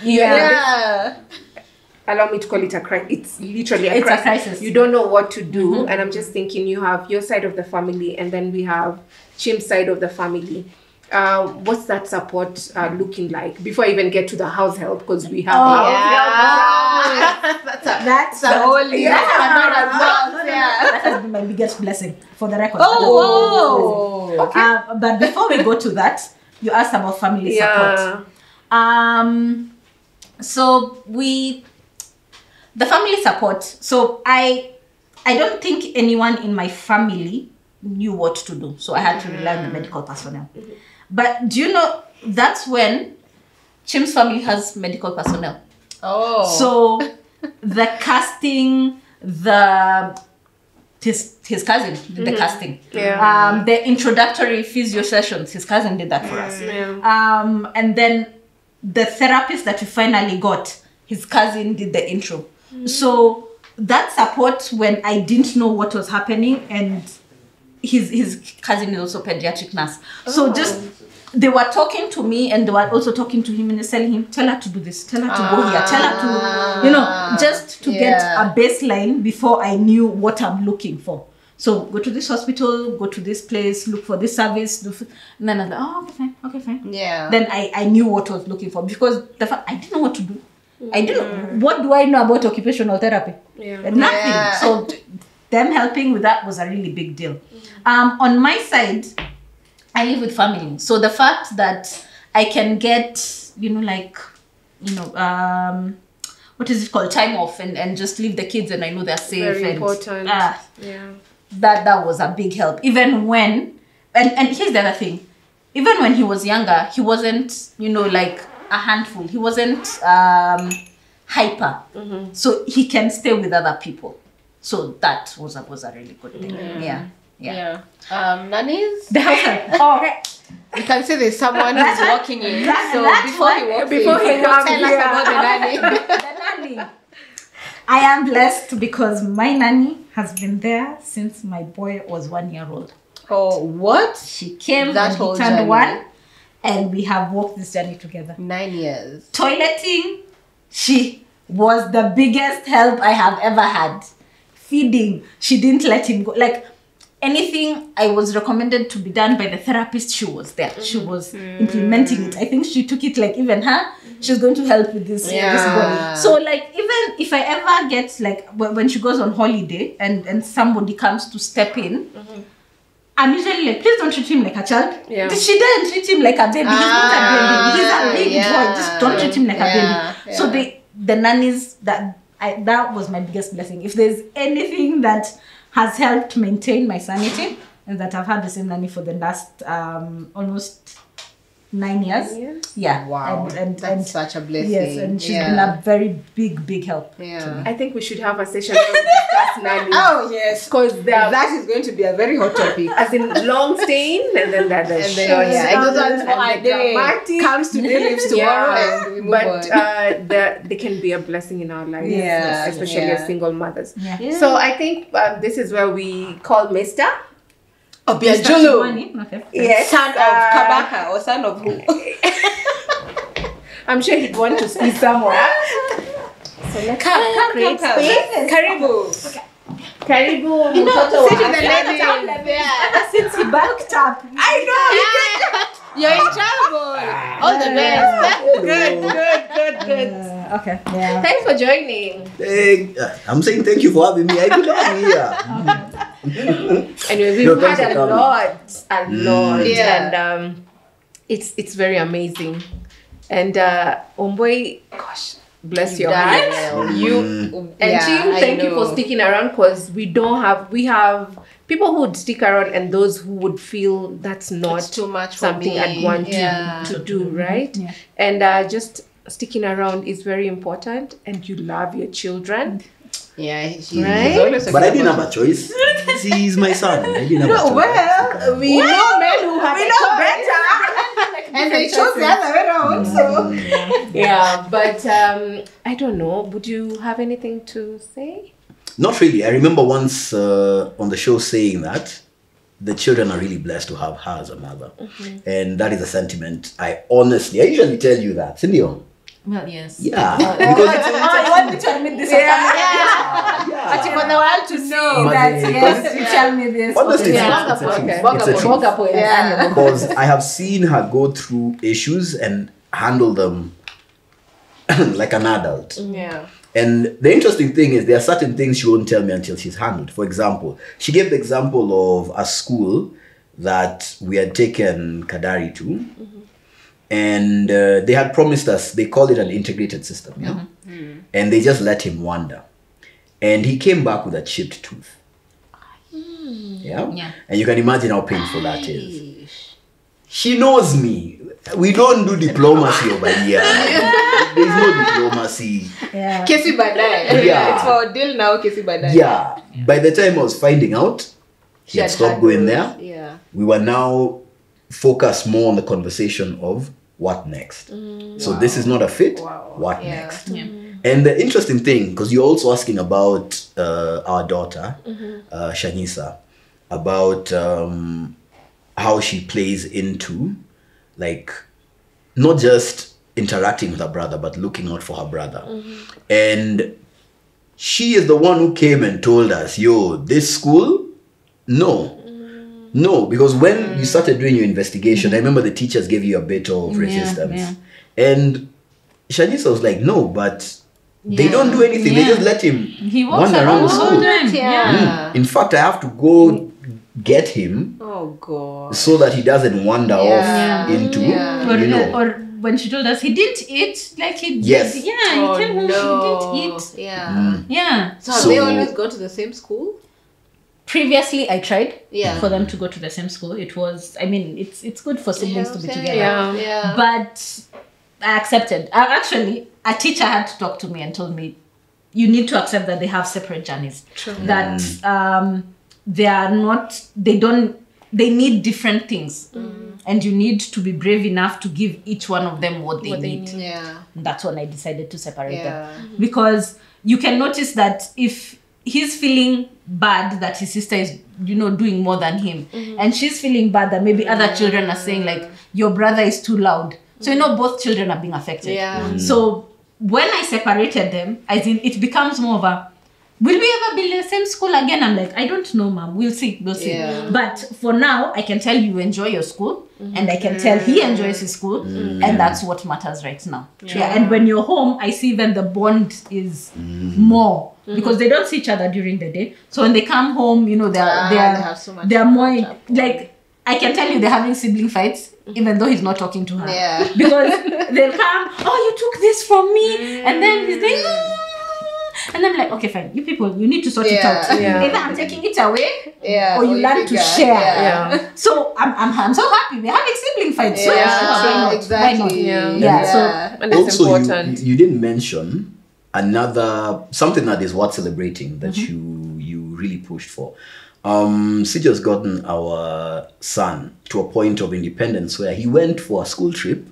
Yeah. allow me to call it a crisis. It's literally a, It's a crisis. crisis. You don't know what to do, mm-hmm. and I'm just thinking you have your side of the family, and then we have Chim's side of the family. Uh, what's that support uh, looking like before I even get to the house help? Because we have Oh, house Yeah. That's a, That's that's a whole year. Yeah. Not as much. Yeah. That has been my biggest blessing for the record. Oh, wow. Uh, but before we go to that, you asked about family Yeah. support. Um, so we, the family support. So I, I don't think anyone in my family knew what to do. So I had to rely on the medical personnel. But do you know that's when Chim's family has medical personnel. Oh. So the casting, the his his cousin did the casting. Yeah. Um, the introductory physio sessions, his cousin did that for us. Yeah. Um, and then the therapist that we finally got, his cousin did the intro. So that support when I didn't know what was happening and his his cousin is also pediatric nurse. So just they were talking to me and they were also talking to him and telling him, tell her to do this, tell her to go here, tell her to, you know, ah, just to get a baseline before I knew what I'm looking for. So go to this hospital, go to this place, look for this service. Do and then I was like, oh, okay, fine, okay, fine. Yeah. Then I, I knew what I was looking for because the fact I didn't know what to do. I didn't. Mm. What do I know about occupational therapy? Yeah. Nothing. Yeah. So them helping with that was a really big deal. Mm. Um, on my side, I live with family. So the fact that I can get, you know, like, you know, um, what is it called, time off, and, and just leave the kids, and I know they're safe. Very and, important. ah, Yeah. that that was a big help. Even when, and and here's the other thing, even when he was younger, he wasn't, you know, like a handful. He wasn't um, hyper, so he can stay with other people. So that was a was a really good thing. Yeah, yeah. Yeah. Um, nannies. The. Oh, okay. You can see there's someone who's walking in. that- so before he walks before in, he comes, tell us about the nanny. the nanny. I am blessed because my nanny has been there since my boy was one year old. oh, what? She came That when whole he turned journey. one, and we have walked this journey together. Nine years. toileting she was the biggest help i have ever had feeding she didn't let him go like anything i was recommended to be done by the therapist she was there she mm-hmm. was implementing it i think she took it like even her mm-hmm. she's going to help with this, this Yeah. boy so like even if i ever get like when she goes on holiday and and somebody comes to step in mm-hmm. I'm usually like, please don't treat him like a child. Yeah. She doesn't treat him like a baby. He's not a ah, baby. He's a big Ah, boy. Just don't treat him like yeah, a baby. So yeah. the the nannies that I that was my biggest blessing. If there's anything that has helped maintain my sanity, and that I've had the same nanny for the last um almost nine years. years? Yeah. Wow. And and, That's and such a blessing. yes, and she's yeah. been a very big, big help. Yeah. I think we should have a session where discuss nannies. Oh yes, Because that is going to be a very hot topic. as in long staying and then that the And then, short yeah, and those ones and for the a day. dramatic. Comes today, leaves tomorrow, and we move but on. uh, the, they can be a blessing in our lives, Yeah, especially yeah. as single mothers. Yeah. So I think um, this is where we call Mister. Obiajulu, Money. Yes, son of uh, Kabaka or son of who? I'm sure he'd want to speak somewhere. So let's Come, come, create come, come. space. Karibu. Karibu, You know, mtoto sit with wa- the ladies. Yeah. Ever since he bulked up. I know. You're in trouble. All the best. Good, good, good, good. Uh, okay. Yeah. Thanks for joining. Hey, I'm saying thank you for having me. I belong here. Anyway, we've No, thanks had for a lot, a lot, Yeah. and um, it's it's very amazing. And uh, Wambui, gosh, bless your heart. well. You and Yeah, Chim, thank you for sticking around because we don't have we have people who would stick around and those who would feel that's not It's too much something. I'd want Yeah. to, to do, right? Yeah. And uh, just sticking around is very important, and you love your children. Yeah, she, Right? she's always But I didn't have a choice. He's my son. I didn't have a No, choice. well, we know men who have We know choice. better. and they chose the other way around. So yeah but um i don't know would you have anything to say Not really. I remember once uh, on the show saying that the children are really blessed to have her as a mother. And that is a sentiment I honestly, I usually tell you that. Cindy, Well, yes. yeah. because it's, Oh, you want me to admit this? Yeah. yeah. But for the world to know But that the- yes, You tell me this. Honestly, Okay. it's, Yeah. it's, a truth. Okay. It's a truth. Yeah. because I have seen her go through issues and handle them like an adult. Yeah. And the interesting thing is, there are certain things she won't tell me until she's handled. For example, she gave the example of a school that we had taken Kadari to, mm-hmm. And uh, they had promised us, they called it an integrated system, yeah? And they just let him wander. And he came back with a chipped tooth. Yeah? Yeah. And you can imagine how painful that is. She knows me. We don't do diplomacy over here. There's no diplomacy. Yeah. Kesi baadaye. Yeah. It's for deal now, kesi baadaye. Yeah. By the time I was finding out, he had stopped going there. Yeah. We were now focused more on the conversation of what next. So this is not a fit. What Yeah. next? Yeah. And the interesting thing, because you're also asking about uh, our daughter, uh, Shanisa, about um, how she plays into, like, not just interacting with her brother, but looking out for her brother. And she is the one who came and told us, yo, this school, no. No, because when you started doing your investigation, I remember the teachers gave you a bit of Yeah, resistance. yeah. And Shanisa was like, no, but they don't do anything. They just let him He walks wander around around the the school. Yeah. Mm. In fact, I have to go get him Oh god. so that he doesn't wander Yeah. off into, Yeah. Or, you know. or when she told us he didn't eat, like he Yes. did. Yeah, Oh, he came home, no. he didn't eat. Yeah. Mm. Yeah. So So- they always go to the same school? Previously, I tried Yeah. for them to go to the same school. It was, I mean, it's it's good for siblings to be together. Yeah. Yeah. But I accepted. I, actually, a teacher had to talk to me and told me, you need to accept that they have separate journeys. That mm. um, they are not, they don't, they need different things. Mm. And you need to be brave enough to give each one of them what they What they need. need. yeah. That's when I decided to separate Yeah. them. Because you can notice that if he's feeling bad that his sister is, you know, doing more than him, mm-hmm. and she's feeling bad that maybe other children are saying, like, your brother is too loud. So, you know, both children are being affected. Yeah. Mm. So, when I separated them, as in, it becomes more of a, will we ever be in the same school again? I'm like, I don't know, mom. We'll see. We'll see. Yeah. But for now, I can tell you enjoy your school, and I can tell he mm. enjoys his school, mm. and that's what matters right now. Yeah. And when you're home, I see then the bond is mm. more mm-hmm. because they don't see each other during the day. So when they come home, you know, they're Ah, they're they have so much they're more catch up on. like I can tell you they're having sibling fights, mm-hmm. even though he's not talking to her. Yeah. Because they'll come, oh, you took this from me, and then he's like. "Mm." And I'm like, okay, fine. You people, you need to sort it out. Yeah. Either I'm taking it away, Yeah. or you we learn to share. Yeah. Yeah. so I'm, I'm, I'm so happy. We're having sibling fights. So Yeah, exactly. Why not? Yeah. Yeah, so- And it's also, you, important. you didn't mention another something that is worth celebrating that you you really pushed for. Um, Sid has gotten our son to a point of independence where he went for a school trip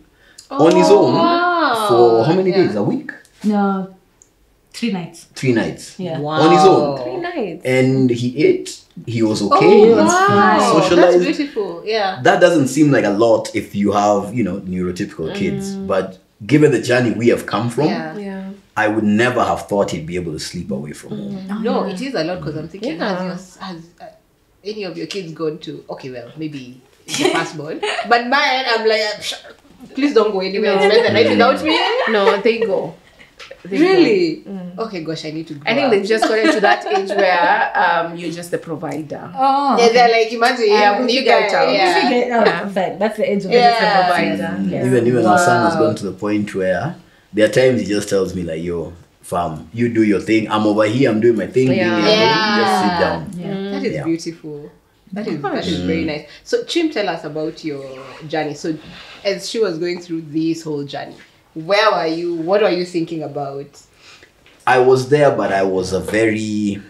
on his own wow. for how many Yeah. days? A week? No, three nights. Three nights. Yeah. On his own. Three nights. And he ate. He was okay. Oh, It's wow. fine. Socialized. That's beautiful. Yeah. that doesn't seem like a lot if you have you know neurotypical kids but given the journey we have come from Yeah. Yeah. i would never have thought he'd be able to sleep away from home No, it is a lot because I'm thinking, Yeah. has, your, has uh, any of your kids gone to, okay, well, maybe the firstborn, but mine, I'm like, please don't go anywhere and spend the night without me. No, they go. They go. Really? Okay, gosh, I need to go. I think out. they've just gotten to that age where um, you're just the provider. Oh. Yeah, they're like, imagine, Yeah, we'll you figure it guys, out. Yeah. Figure it out. Yeah. Fine. That's the age of Yeah. the The provider. Mm, Yeah. even even our son has gone to the point where there are times he just tells me like yo fam you do your thing i'm over here i'm doing my thing Yeah. doing your just sit Yeah. down Yeah. That is Yeah. beautiful. That is that is very nice. So Chim, tell us about your journey. So as she was going through this whole journey, where were you? What were you thinking about? i was there but i was a very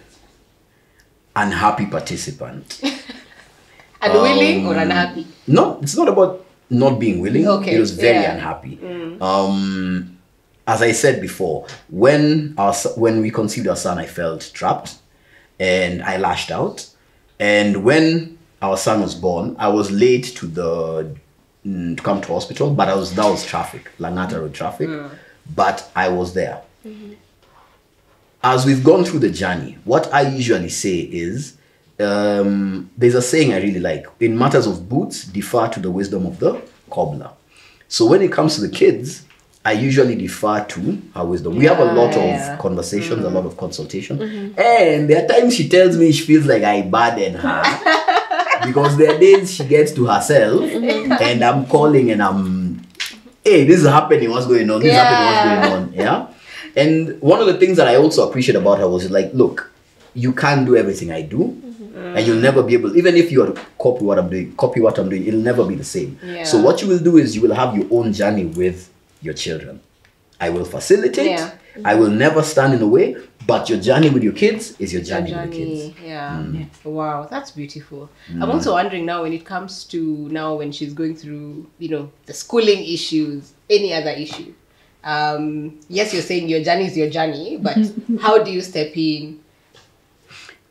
unhappy participant Unwilling or Um, unhappy? No, it's not about not being willing. Okay, It was very yeah. unhappy. Um, as I said before, when our when we conceived our son, I felt trapped, and I lashed out. And when our son was born, I was late to the mm, Mm, to come to hospital, but I was that was traffic, Langata Road traffic, mm. but I was there. Mm-hmm. As we've gone through the journey, what I usually say is, um, there's a saying I really like: in matters of boots, defer to the wisdom of the cobbler. So when it comes to the kids, I usually defer to her wisdom. We have a lot of Yeah. conversations, a mm. lot of consultation, mm-hmm. and there are times she tells me she feels like I burden her because there are days she gets to herself, mm-hmm. and I'm calling and I'm, hey, this is happening. What's going on? This is happening. What's going on? Yeah. And one of the things that I also appreciate about her was like, look, you can't do everything I do. And you'll never be able, even if you are copy what I'm doing, copy what I'm doing, it'll never be the same. So what you will do is you will have your own journey with your children. I will facilitate. Yeah. I will never stand in the way, but your journey with your kids is your Your journey, with the kids. journey, yeah. Wow, that's beautiful. I'm also wondering now when it comes to now when she's going through, you know, the schooling issues, any other issue. Um, yes, you're saying your journey is your journey, but how do you step in?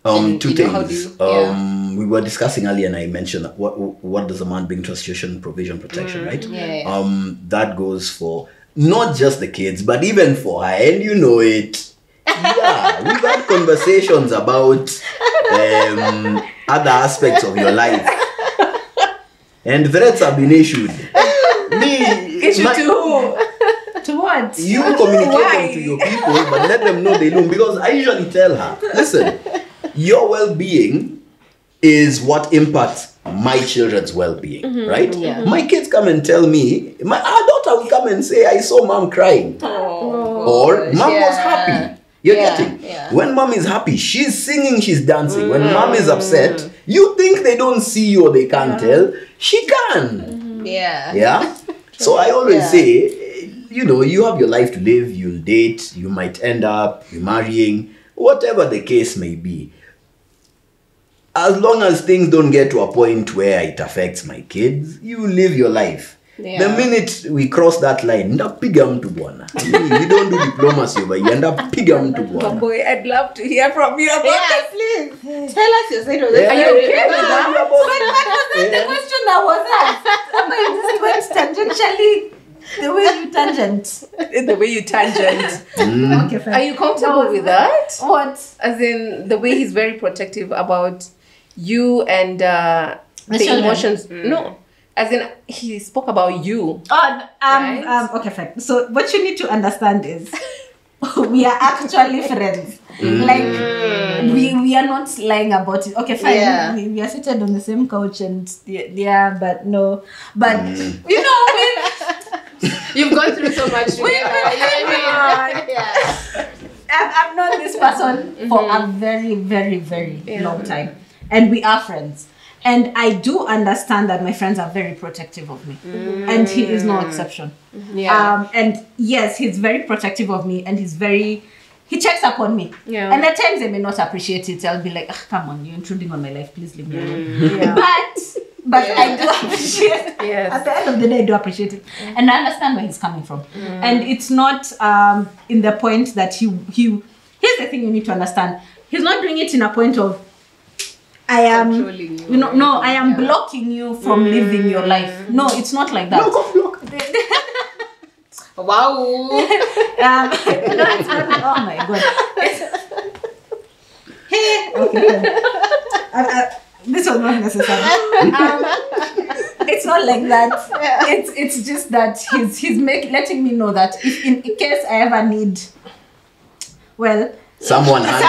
Um, And, two you know, things. do you- yeah. um, we were discussing earlier, and I mentioned that what what does a man bring to a situation? Provision, protection, right? Mm, yeah, yeah. Um, that goes for not just the kids, but even for her, and you know it. Yeah, we've had conversations about um, other aspects of your life, and threats have been issued. Me, Issue my- to who? To what? you communicate Why? them to your people, but let them know they know. Because I usually tell her, listen, your well-being is what impacts my children's well-being, right? Yeah. My kids come and tell me, my our daughter will come and say, I saw mom crying. or mom was happy. You're Yeah, getting yeah. when mom is happy, she's singing, she's dancing. When mom is mm. upset, you think they don't see you or they can't tell. She can. Mm-hmm. Yeah. Yeah. So I always Yeah. say, you know, you have your life to live, you'll date, you might end up marrying, whatever the case may be. As long as things don't get to a point where it affects my kids, you live your life. The minute we cross that line, ndapiga mtu bwana. You don't do diplomacy over here, ndapiga mtu bwana. Boy, I'd love to hear from you about Yeah, this. please tell us your side of Yeah. Are you okay with that Yeah. that? the Yeah. question that was asked. Am I just went tangentially the way you tangent? the way you tangent. Mm. Okay. Are you comfortable with that? What? As in the way he's very protective about you and uh, The the, children. emotions. No, as in he spoke about you. Oh, um, um, Right. um, okay, fine. So what you need to understand is we are actually friends. Mm. Like mm. we, we are not lying about it. Okay, fine. Yeah. We, we are seated on the same couch and yeah, yeah but no. But mm. you know, we, You've gone through so much together. you know I mean? yeah. I've, I've known this person for a mm-hmm. very, very, very Yeah. long time. And we are friends. And I do understand that my friends are very protective of me. And he is no exception. Yeah. Um, and yes, he's very protective of me and he's very, he checks up on me. Yeah. And at times I may not appreciate it. I'll be like, "Ah, come on, you're intruding on my life. Please leave me alone. Yeah. But, but I do appreciate Yes. At the end of the day, I do appreciate it. And I understand where he's coming from. And it's not um, in the point that he, he, here's the thing you need to understand. He's not doing it in a point of, I am, you you know, no, I am yeah. blocking you from living your life. No, it's not like that. Block off, block. Wow. Um, no, it's not. Oh my god. hey. Okay. I, I, this was not necessary. Um, it's not like that. It's it's just that he's he's make, letting me know that if in case I ever need, well, Someone handle.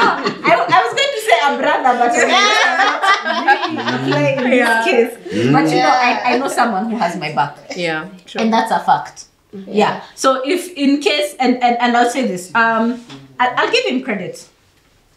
I, I was going to say a brother, but I not really in Yeah. this case. Mm. But you know, I, I know someone who has my back. Yeah, true. and that's a fact. Mm-hmm. Yeah, so if in case and, and and i'll say this um I, i'll give him credit.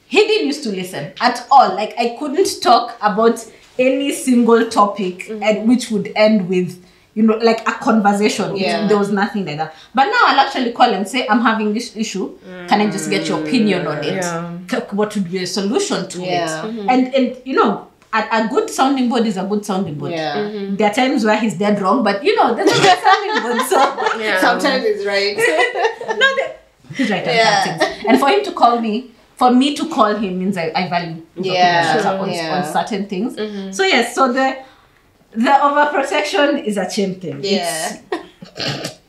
He didn't used to listen at all. Like i couldn't talk about any single topic mm-hmm. and which would end with you know like a conversation Yeah. there was nothing like that but now i'll actually call and say i'm having this issue can i just get your mm. opinion on it Yeah. K- what would be a solution to Yeah. it and and you know a, a good sounding board is a good sounding board Yeah. Mm-hmm. there are times where he's dead wrong, but you know, there's a good sounding board. So Yeah. Sometimes it's right. no, they- he's right. Yeah. Yeah. And for him to call me for me to call him means I, I value Yeah, opinions on, yeah. on certain things. Mm-hmm. So yes, so the the overprotection is a shame thing. Yeah.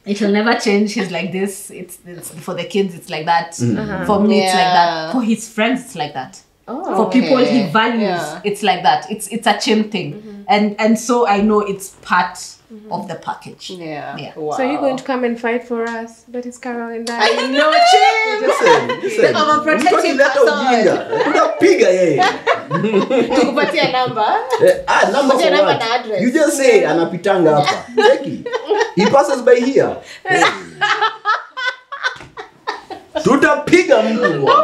It will never change. He's like this. It's, it's for the kids. It's like that. Mm. Uh-huh. For me, it's like that. For his friends, it's like that. Oh. For people he values, Yeah. it's like that. It's it's a chim thing, mm-hmm. and and so I know it's part mm-hmm. of the package. Yeah. Yeah. Wow. So you're going to come and fight for us, but it's Carol and I. I know, Chim. Listen, listen. The overprotective Mtoni leta person. ujinga. Unapiga yeye. Tukupatia namba. Eh, ah, number for number what? na address. You just say anapitanga hapa. Cheki. He passes by here. Hey. Tutapiga mtu.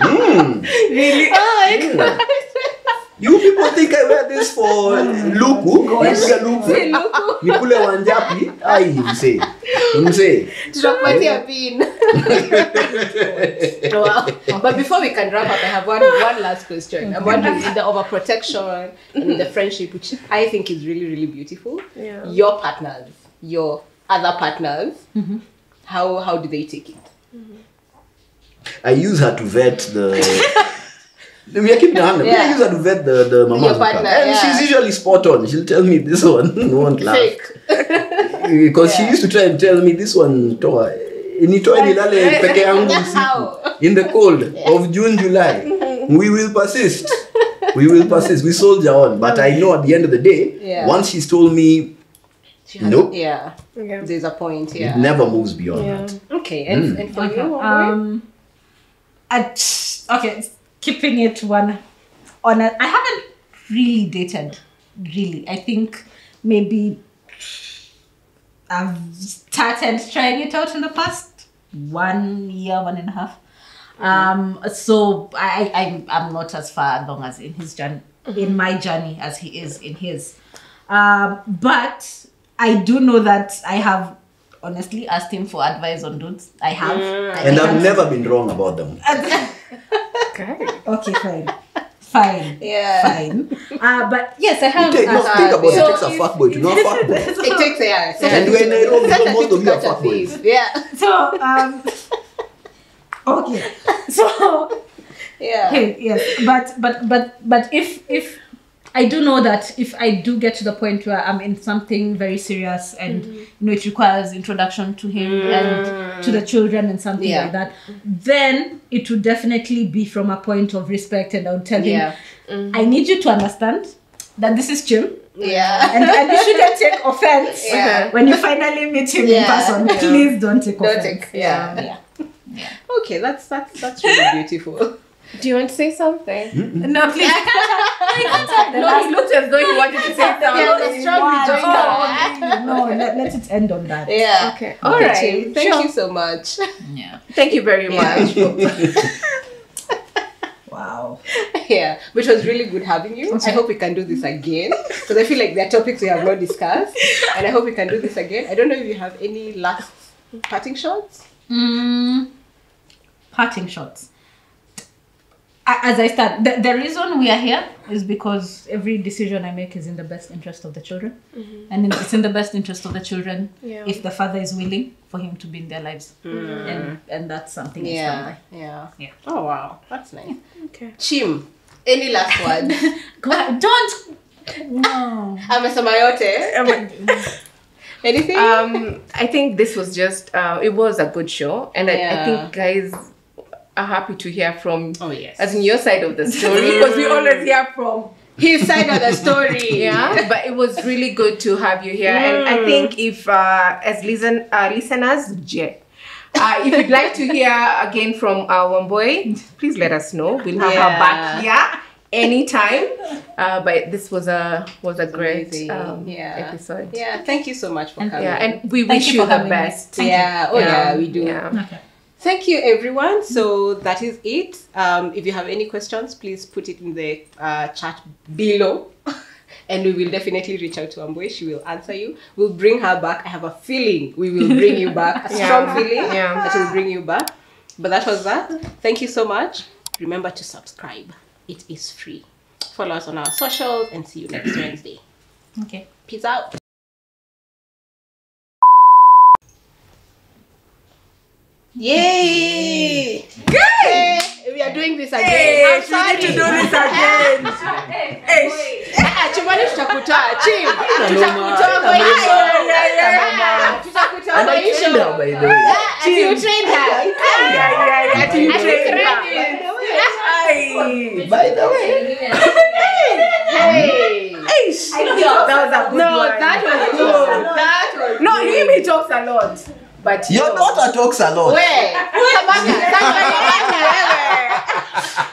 Mm. Really? You people think I wear this for luku? Nipiga luku. Nikule wanjapi? Ai, msee. Msee. Tutakupatia pin. wow. But before we can wrap up, I have one one last question. I'm wondering the overprotection and the friendship, which I think is really, really beautiful. Yeah. Your partners, your other partners, how how do they take it? I use her to vet the. We are keeping her. Yeah. I use her to vet the the mama partner, and yeah. she's usually spot on. She'll tell me this one won't laugh Fake. because she used to try and tell me this one toa nitoe nilale peke yangu in the cold of June July. We will persist. We will persist. We soldier on. But I know at the end of the day, Yeah. once she's told me, She has- Nope. Yeah. Yeah. There's a point. Yeah. it never moves beyond Yeah. that. Okay. And, Mm. and for you, Um, at, okay, keeping it one on a, I haven't really dated, really. I think maybe I've started trying it out in the past one year, one and a half. Um, so I, I I'm, I'm not as far along as in his journey, in my journey as he is in his. Um, but I do know that I have honestly asked him for advice on dudes. I have. I And I've have- never been wrong about them. Okay. Okay, fine. Fine. Yeah. Fine. Uh, but yes, I have. You take, no, uh, think about so it. It takes a fuckboy to know a fuckboy. It takes a yeah. such And a we're thing in to- Nairobi, such so a most of to you are catch a fuckboys. Yeah. so um. Okay. So Yeah. hey, yes, but but but but if if I do know that if I do get to the point where I'm in something very serious and mm-hmm. you know it requires introduction to him mm. and to the children and something Yeah. like that, then it would definitely be from a point of respect and I would tell him, Yeah. Mm-hmm. I need you to understand that this is Chim. Yeah. and, and you shouldn't take offense Yeah. when you finally meet him in person. yeah. Please don't take Don't offense. take. Yeah. yeah. Okay, that's that's that's really beautiful. Do you want to say something? No, please. I can't have the No, last he looked as though he wanted to say Yeah, something. the strong one. rejoinder. Oh, no, let, let it end on that. Yeah. Okay. All Okay, right. Chim. Thank Sure. you so much. Yeah. Thank you very much. Wow. yeah, which was really good having you. I hope we can do this again because I feel like there are topics we have not discussed, and I hope we can do this again. I don't know if you have any last parting shots. Mm, parting shots. A- As I start, the, the reason we are here is because every decision I make is in the best interest of the children. And it's in the best interest of the children Yeah. if the father is willing for him to be in their lives. And, and that's something Yeah, yeah, Yeah. Oh wow, that's nice. Okay. Chim, any last words? by. Go ahead, Don't! No. Amesema yote. Anything? um, I think this was just uh, it was a good show, and I, I think guys are happy to hear from oh yes. as in your side of the story because we always hear from His side of the story. yeah but it was really good to have you here and i think if uh, as listen uh, listeners yeah, uh, if you'd like to hear again from our Wambui please let us know we'll have her back here anytime uh, but this was a was a great um, Yeah. episode Yeah, thank you so much for And- coming. yeah and we Thank wish you you, the best Thank you. yeah, oh yeah, we do. yeah Okay. Thank you, everyone. So that is it. Um, if you have any questions, please put it in the uh, chat below. And we will definitely reach out to Wambui. She will answer you. We'll bring her back. I have a feeling we will bring you back. A strong feeling Yeah. that will bring you back. But that was that. Thank you so much. Remember to subscribe. It is free. Follow us on our socials and see you next Wednesday. Okay. Peace out. Yay! Good! Hey, we are doing this again. Hey, I'm we need to do this again. Ah, hey, chumbani tutakutoa chim Haina tutakutoa kwa hiyo noma. show. Yeah, yeah, tutakutoa kwa hiyo trained her, show. by the way. Ah, Ati ah, you trained her. Yeah, yeah, yeah. Ati you trained her. trained her. Aye. By the way. Hey. Eish. That was a good No, one. that was good. That was No, him he talks a lot. But Your yo. daughter talks a lot. Where? Kabaka, Kabaka, wewe.